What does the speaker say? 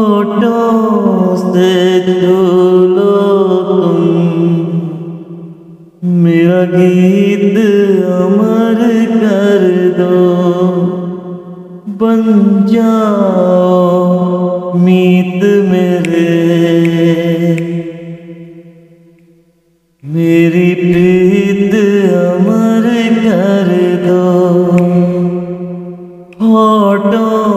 होठों से गीत अमर कर दो। बन जाओ मीत मेरे। मेरी प्रीत अमर कर दो। होठों